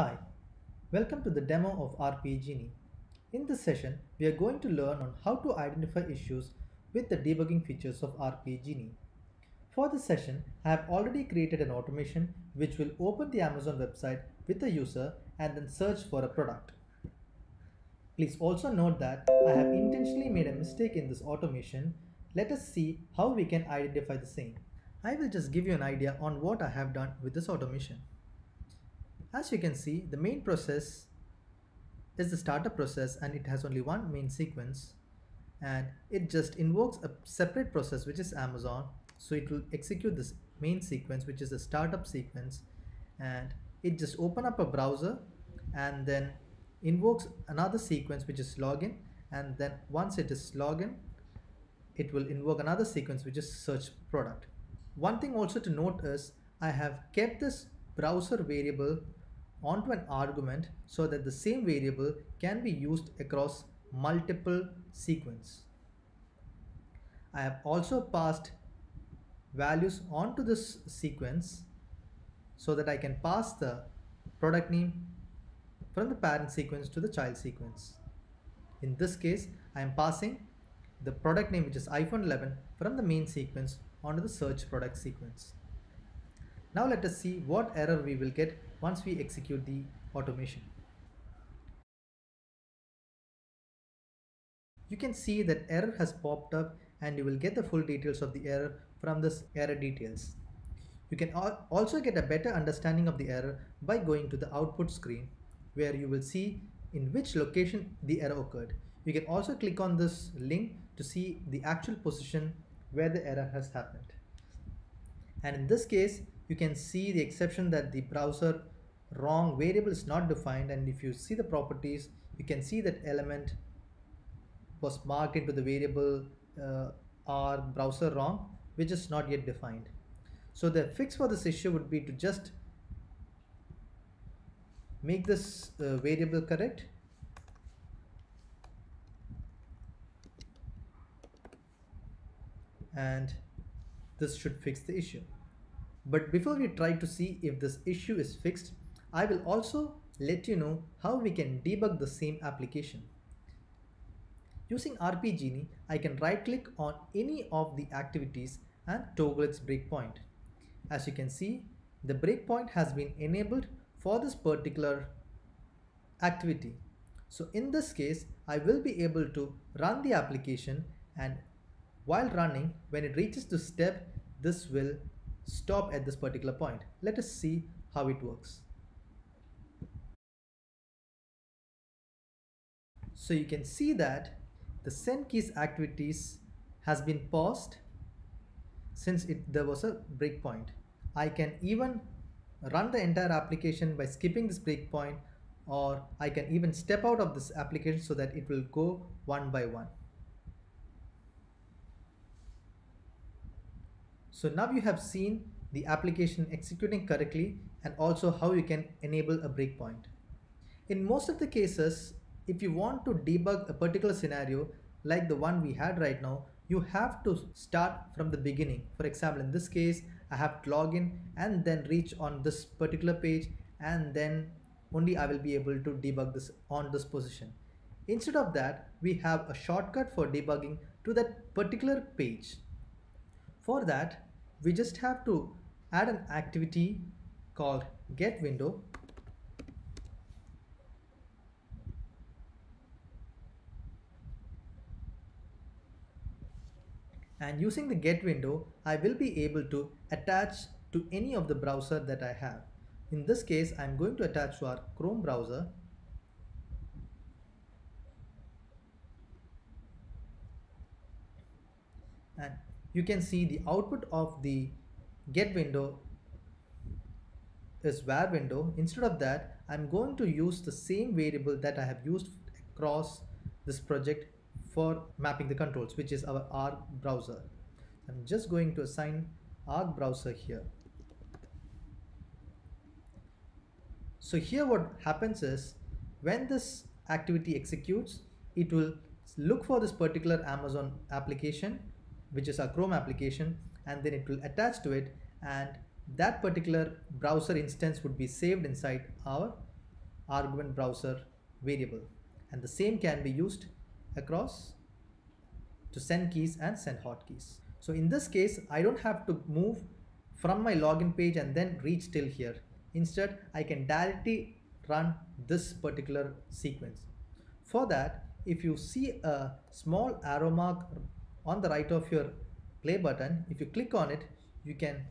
Hi, welcome to the demo of RPA Genie. In this session, we are going to learn on how to identify issues with the debugging features of RPA Genie. For this session, I have already created an automation which will open the Amazon website with the user and then search for a product. Please also note that I have intentionally made a mistake in this automation. Let us see how we can identify the same. I will just give you an idea on what I have done with this automation. As you can see, the main process is the startup process and it has only one main sequence and it just invokes a separate process which is Amazon. So it will execute this main sequence which is the startup sequence and it just open up a browser and then invokes another sequence which is login and then once it is login it will invoke another sequence which is search product. One thing also to note is I have kept this browser variable onto an argument so that the same variable can be used across multiple sequence. I have also passed values onto this sequence so that I can pass the product name from the parent sequence to the child sequence. In this case, I am passing the product name which is iPhone 11 from the main sequence onto the search product sequence. Now let us see what error we will get once we execute the automation. You can see that error has popped up and you will get the full details of the error from this error details. You can also get a better understanding of the error by going to the output screen where you will see in which location the error occurred. You can also click on this link to see the actual position where the error has happened. And in this case, you can see the exception that the browser wrong variable is not defined and if you see the properties you can see that element was marked into the variable uh, r browser wrong which is not yet defined. So the fix for this issue would be to just make this uh, variable correct. And this should fix the issue but before we try to see if this issue is fixed, I will also let you know how we can debug the same application. Using RPA Genie, I can right click on any of the activities and toggle its breakpoint. As you can see, the breakpoint has been enabled for this particular activity. So in this case, I will be able to run the application and while running, when it reaches the step, this will stop at this particular point. Let us see how it works. So you can see that the send keys activities has been paused since it, there was a breakpoint. I can even run the entire application by skipping this breakpoint or I can even step out of this application so that it will go one by one. So now you have seen the application executing correctly and also how you can enable a breakpoint. In most of the cases, if you want to debug a particular scenario like the one we had right now, you have to start from the beginning. For example, in this case, I have to log in and then reach on this particular page and then only I will be able to debug this on this position. Instead of that, we have a shortcut for debugging to that particular page. For that, we just have to add an activity called get window. And using the get window I will be able to attach to any of the browser that I have. In this case I'm going to attach to our Chrome browser. And you can see the output of the get window is var window. Instead of that, I'm going to use the same variable that I have used across this project for mapping the controls, which is our Arc browser. I'm just going to assign Arc browser here. So here what happens is when this activity executes, it will look for this particular Amazon application which is our Chrome application and then it will attach to it and that particular browser instance would be saved inside our argument browser variable and the same can be used across to send keys and send hotkeys. So in this case, I don't have to move from my login page and then reach till here. Instead, I can directly run this particular sequence. For that, if you see a small arrow mark on the right of your play button, if you click on it, you can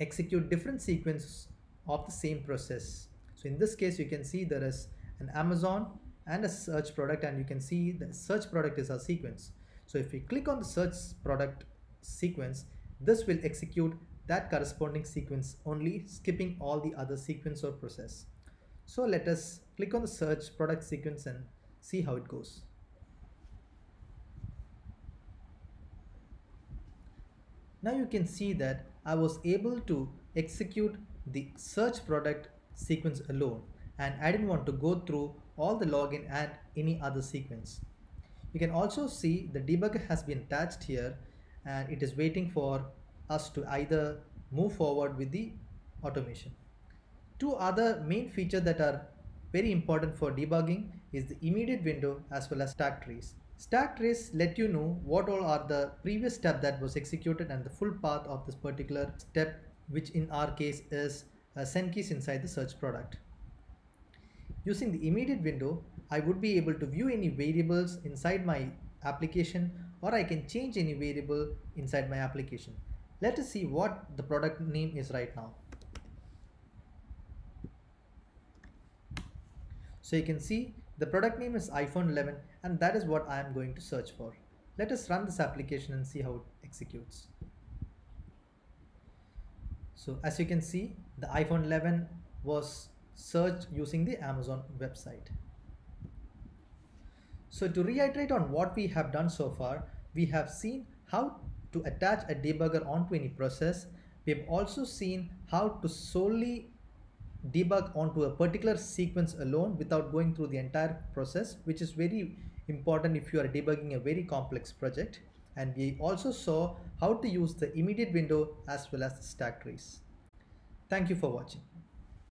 execute different sequences of the same process. So in this case, you can see there is an Amazon and a search product and you can see the search product is a sequence. So if we click on the search product sequence, this will execute that corresponding sequence only skipping all the other sequence or process. So let us click on the search product sequence and see how it goes. Now you can see that I was able to execute the search product sequence alone and I didn't want to go through all the login and any other sequence. You can also see the debugger has been attached here and it is waiting for us to either move forward with the automation. Two other main features that are very important for debugging is the immediate window as well as stack trace. Stack trace let you know what all are the previous step that was executed and the full path of this particular step which in our case is uh, send keys inside the search product. Using the immediate window, I would be able to view any variables inside my application or I can change any variable inside my application. Let us see what the product name is right now. So you can see the product name is iPhone 11 and that is what I am going to search for. Let us run this application and see how it executes. So as you can see, the iPhone 11 was searched using the Amazon website. So to reiterate on what we have done so far, we have seen how to attach a debugger onto any process. We have also seen how to solely debug onto a particular sequence alone without going through the entire process, which is very important if you are debugging a very complex project. And we also saw how to use the immediate window as well as the stack trace. Thank you for watching.